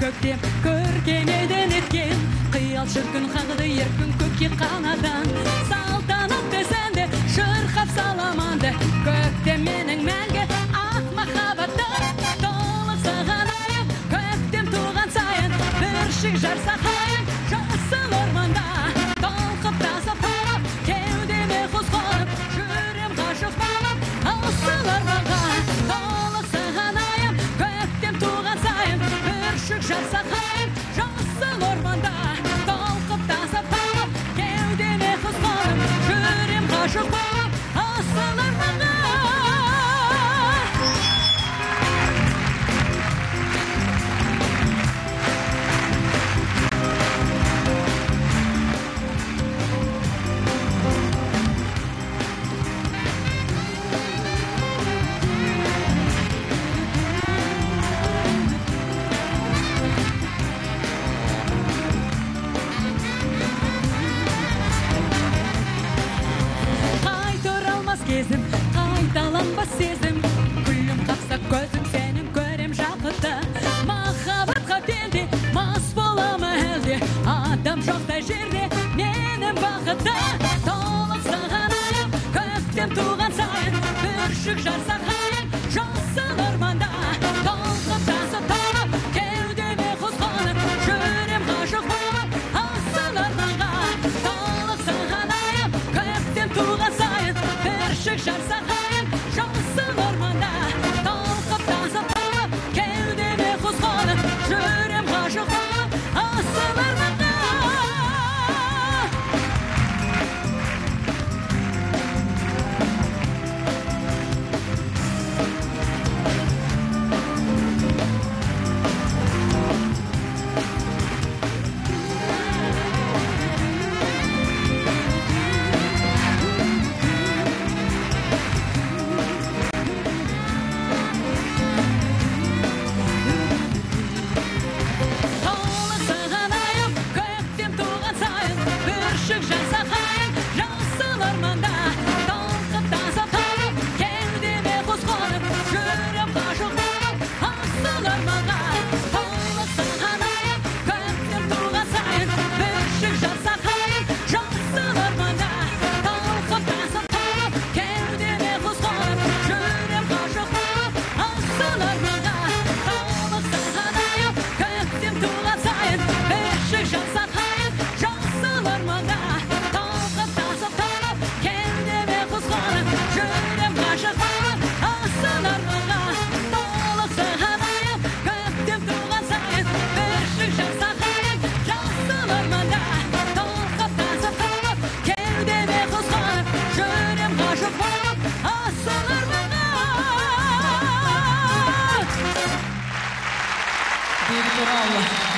көктем көркем еден еткен қиял шіркін қағды еркін көкке қанадан. Салт кезім қайталанбас сезім. Күлім қақса көзім сенің көрем жақында махаббатқа пенде мас бола ма әлде. Адам жоқтай жерде менің бақытым. 不到了。